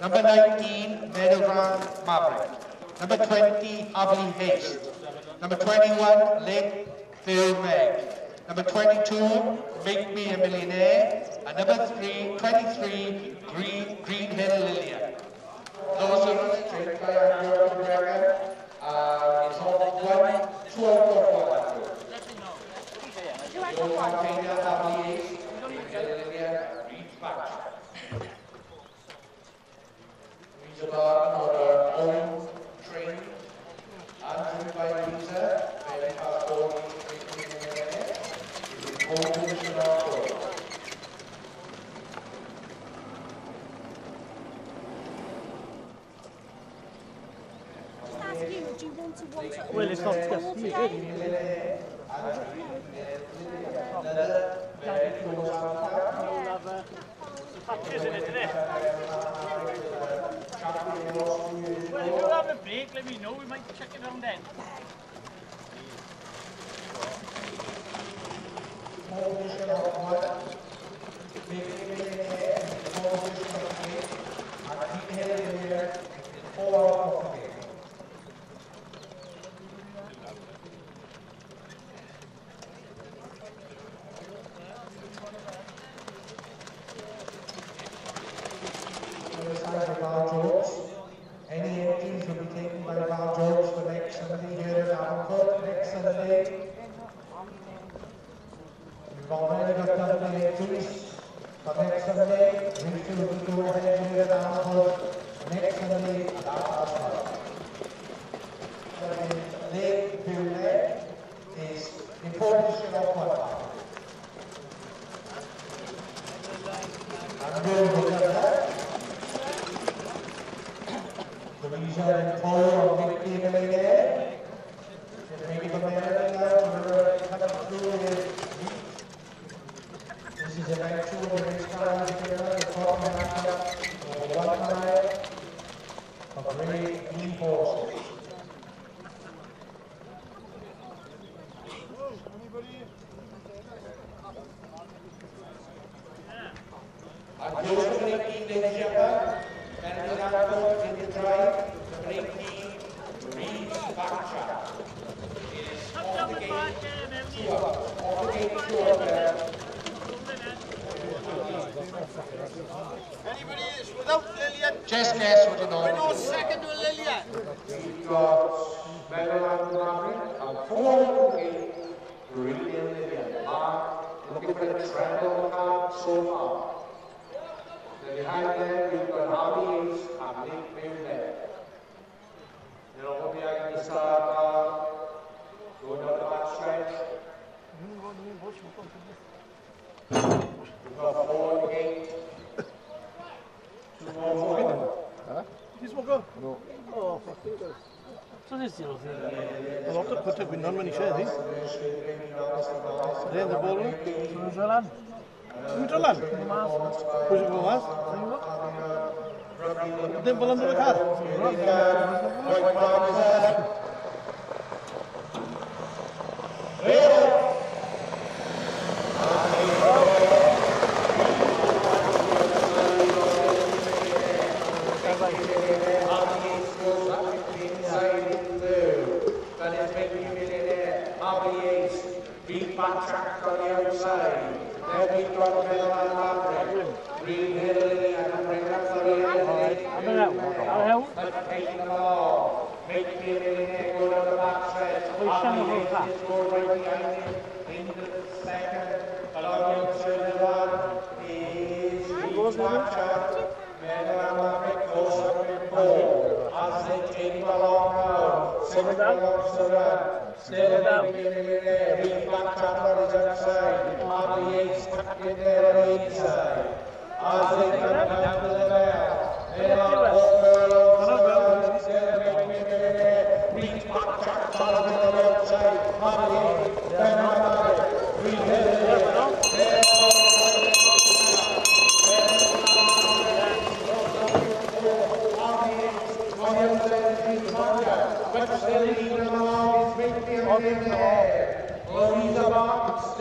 Number 19, Meadowrun Maverick. Number 20, Havley Haste. Number 21, Lake Phil Meg. Number 22, Make Me a Millionaire. And number three, 23, Green, Green Hill Lillian. Those are trained by Andrew McGregor. Uh, it's on one, two out of four. You'll find Havley Haste, Green Hill Lillian, Reed Backtrack. These are our own trained and driven by Lisa. They have all training in there. It is all position our goal. You, do you want to want it Well, it's not just you, today? Patches in it, isn't it? Well, if you have a break, let me know. We might check it around then. Position will be go ahead here at Alford, next Sunday at Alford. So the Lake Village is the position of one. And we'll look at that. The reason and follow of the people in there. Maybe with this is an actual the top the 18 ladies and the in the drive, the 18 Reed's Backtrack. It is off the gate, two up, off the gate, two up there. Anybody is without Lillian? Just guess what you We know. know second to Lillian. We've got Maryland Maverick and four eight Green Lillian. Mark, looking for the treble card so far. Then behind them, you've got Harvey Ace and Nick Miller. They're all behind the star car, going down the back stretch. We've got four eight. Two more This will go? No. Oh, fucking go. So this deal thing. Well, after put it, we none many shares, eh? There, the ball in. Sunjalan. Sunjalan? Push it for us. Then ball under the car. Right. Yn dod y car. Backtrack on the outside. Then we've got Middleman Maverick. Green Hill and bring up the rear. I'm in that one. I'll help. But taking them all. Make me a millionaire, go down the back stretch. Who's standing Happy over that? Days go right behind him. Into the second. Along the third one is Reed's Backtrack. Middleman Maverick goes up in pole. As they take him along now. Second along the run. Still a millionaire. Reed's Backtrack on his outside. Happy Ace tucked in there on the inside. As they come down to the bell. They are all along the run. Still a millionaire. Reed's Backtrack on the outside. Happy Ace. Middleman Maverick. Reed Hill.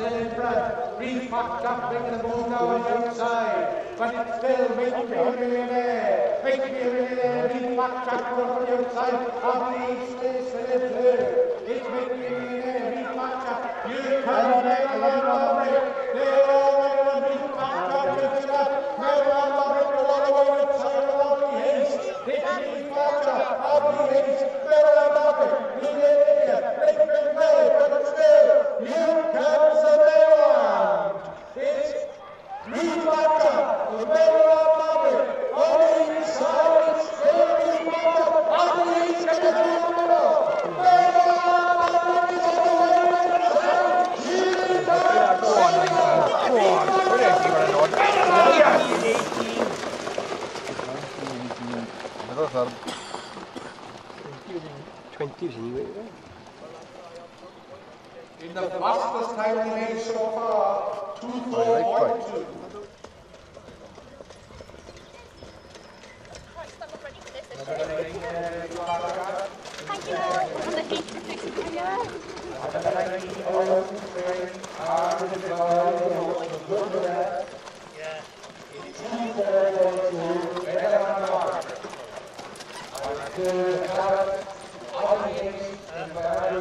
Louisa Barton still in front. Reed packed up, bringing the ball down the outside. but it's still making me a millionaire. Make me a millionaire, read back chapter on the outside of the space and it's there. It's making Hello, sir. 20 anyway. In the fastest time we made so far, two oh, four right point foot. two. Right, so I'm ready for this. Thank you, Lord. And the heat is yeah. of great